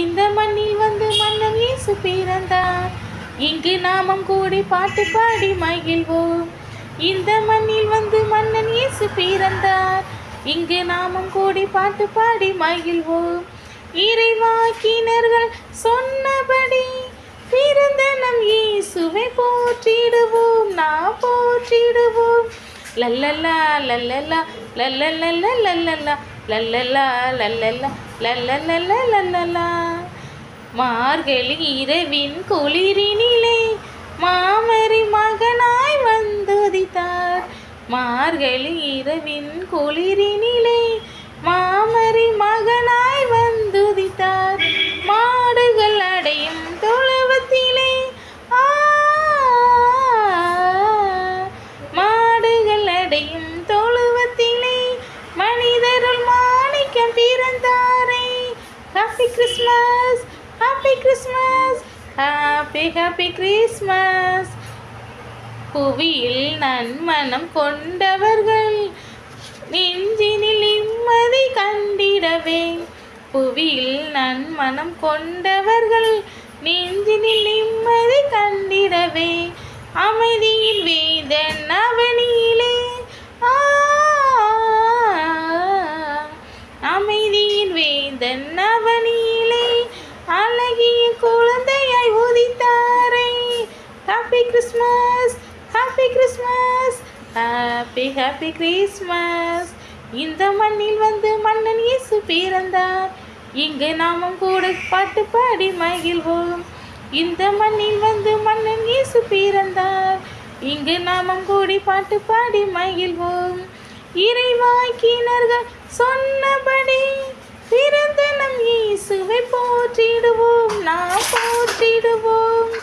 இந்த மண்ணில் வந்து மன்னன் இயேசு பிறந்தார். இங்கு நாமம் கூடி பாட்டு பாடி மகிழ்வோம். இந்த மண்ணில் வந்து மன்னன் இயேசு பிறந்தார். இங்கு நாமம் கூடி பாட்டு பாடி மகிழ்வோம். இறைவாக்கினர்கள் சொன்னபடி பிறந்த நம் இயேசுவை போற்றிடுவோம். நாம் போற்றிடுவோம். லல்லல்லா லல்லல்லா லல்லல்லா லல்லல்லா லல்லல்லா லல்லல்லா லல்லல்லா லல்லல்லா மார்கழி இரவின் குளிரினிலே மாமரி மகனாய் வந்துதித்தார். மார்கழி இரவின் குளிரினிலே மாமரி மகனாய் வந்துதித்தார். மாடுகள் அடையும் தொழுவத்திலே மாடுகள் அடையும் தொழுவத்திலே மனிதருள் மாணிக்கம் பிறந்தாரே. Happy Christmas happy Christmas happy happy Christmas புவியில் நன்மனம் கொண்டவர்கள் நெஞ்சினில் நிம்மதி கண்டிடவே. புவியில் நன்மனம் கொண்டவர்கள் நெஞ்சினில் நிம்மதி கண்டிடவே. அமைதியின் வேதன் அவனியிலே happy Christmas happy Christmas happy happy Christmas இந்த மண்ணில் வந்து மன்னன் இயேசு பிறந்தார். இங்கு நாமும் கூட பாட்டு பாடி மகிழ்வோம். இந்த மண்ணில் வந்து மன்னன் இயேசு பிறந்தார். இங்கு நாமும் கூடி பாட்டு பாடி மகிழ்வோம். இறைவாக்கினர்கள் சொன்னபடி பிறந்த நம் இயேசுவை போற்றிடுவோம் நாம் போற்றிடுவோம்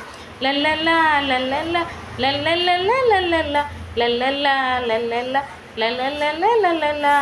லல்லல்லா லல்லல்லா லல்லல்லா லல்லல்லா லல்லல்லா லல்லல்லா லல்லல்லா லல்லல்லா